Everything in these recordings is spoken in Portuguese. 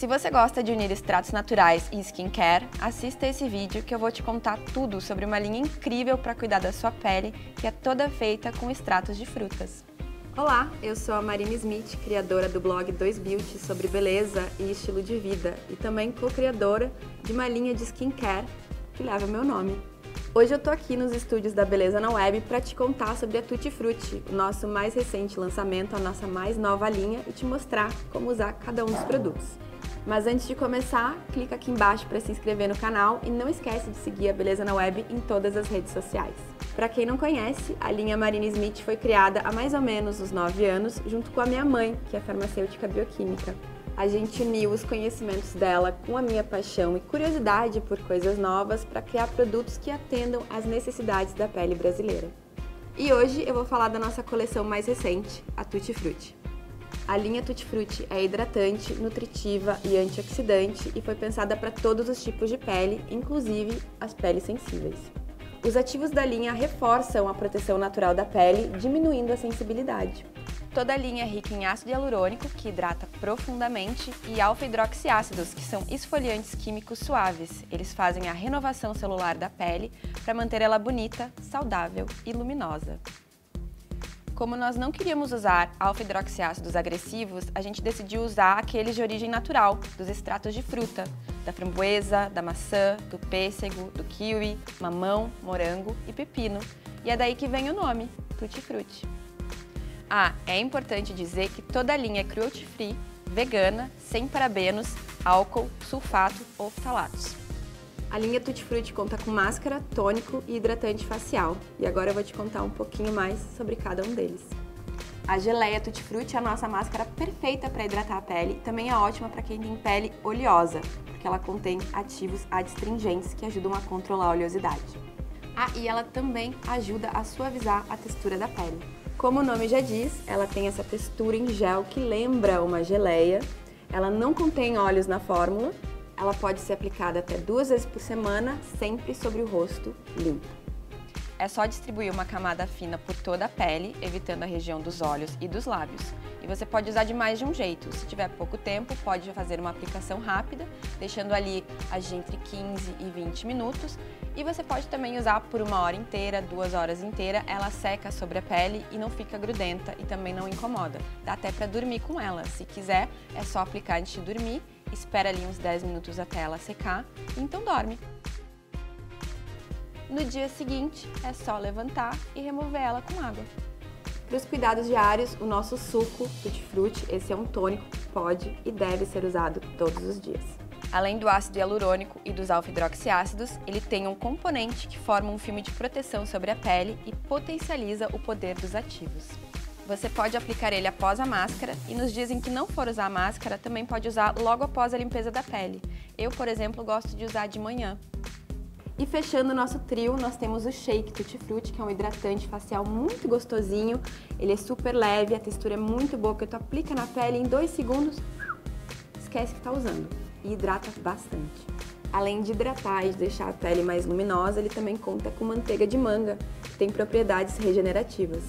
Se você gosta de unir extratos naturais e skincare, assista esse vídeo que eu vou te contar tudo sobre uma linha incrível para cuidar da sua pele que é toda feita com extratos de frutas. Olá, eu sou a Marina Smith, criadora do blog 2 Beauty sobre beleza e estilo de vida e também co-criadora de uma linha de skincare que leva meu nome. Hoje eu tô aqui nos estúdios da Beleza na Web para te contar sobre a Tutti Frutti, o nosso mais recente lançamento, a nossa mais nova linha e te mostrar como usar cada um dos produtos. Mas antes de começar, clica aqui embaixo para se inscrever no canal e não esquece de seguir a Beleza na Web em todas as redes sociais. Para quem não conhece, a linha Marina Smith foi criada há mais ou menos uns 9 anos, junto com a minha mãe, que é farmacêutica bioquímica. A gente uniu os conhecimentos dela com a minha paixão e curiosidade por coisas novas para criar produtos que atendam às necessidades da pele brasileira. E hoje eu vou falar da nossa coleção mais recente, a Tutti Frutti. A linha Tutti Frutti é hidratante, nutritiva e antioxidante e foi pensada para todos os tipos de pele, inclusive as peles sensíveis. Os ativos da linha reforçam a proteção natural da pele, diminuindo a sensibilidade. Toda a linha é rica em ácido hialurônico, que hidrata profundamente, e alfa-hidroxiácidos, que são esfoliantes químicos suaves. Eles fazem a renovação celular da pele para manter ela bonita, saudável e luminosa. Como nós não queríamos usar alfa-hidroxiácidos agressivos, a gente decidiu usar aqueles de origem natural, dos extratos de fruta, da framboesa, da maçã, do pêssego, do kiwi, mamão, morango e pepino. E é daí que vem o nome, Tutti Frutti. Ah, é importante dizer que toda a linha é cruelty free, vegana, sem parabenos, álcool, sulfato ou ftalatos. A linha Tutti Frutti conta com máscara, tônico e hidratante facial. E agora eu vou te contar um pouquinho mais sobre cada um deles. A geleia Tutti Frutti é a nossa máscara perfeita para hidratar a pele também é ótima para quem tem pele oleosa, porque ela contém ativos adstringentes que ajudam a controlar a oleosidade. Ah, e ela também ajuda a suavizar a textura da pele. Como o nome já diz, ela tem essa textura em gel que lembra uma geleia. Ela não contém óleos na fórmula ela pode ser aplicada até duas vezes por semana, sempre sobre o rosto limpo. É só distribuir uma camada fina por toda a pele, evitando a região dos olhos e dos lábios. E você pode usar de mais de um jeito. Se tiver pouco tempo, pode fazer uma aplicação rápida, deixando ali agir entre 15 e 20 minutos. E você pode também usar por uma hora inteira, duas horas inteira. Ela seca sobre a pele e não fica grudenta e também não incomoda. Dá até para dormir com ela. Se quiser, é só aplicar antes de dormir espera ali uns 10 minutos até ela secar e então dorme. No dia seguinte, é só levantar e remover ela com água. Para os cuidados diários, o nosso suco Tutti Frutti, esse é um tônico que pode e deve ser usado todos os dias. Além do ácido hialurônico e dos alfa-hidroxiácidos, ele tem um componente que forma um filme de proteção sobre a pele e potencializa o poder dos ativos. Você pode aplicar ele após a máscara e nos dias em que não for usar a máscara, também pode usar logo após a limpeza da pele. Eu, por exemplo, gosto de usar de manhã. E fechando o nosso trio, nós temos o Shake Tutti Frutti, que é um hidratante facial muito gostosinho. Ele é super leve, a textura é muito boa, que tu aplica na pele em dois segundos, esquece que está usando. E hidrata bastante. Além de hidratar e de deixar a pele mais luminosa, ele também conta com manteiga de manga, que tem propriedades regenerativas.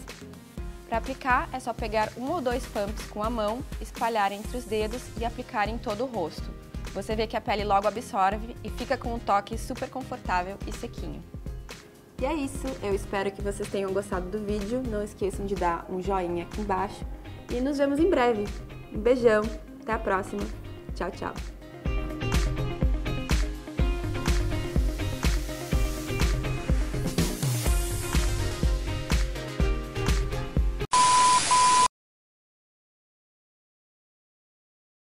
Para aplicar, é só pegar um ou dois pumps com a mão, espalhar entre os dedos e aplicar em todo o rosto. Você vê que a pele logo absorve e fica com um toque super confortável e sequinho. E é isso, eu espero que vocês tenham gostado do vídeo, não esqueçam de dar um joinha aqui embaixo e nos vemos em breve. Um beijão, até a próxima, tchau, tchau!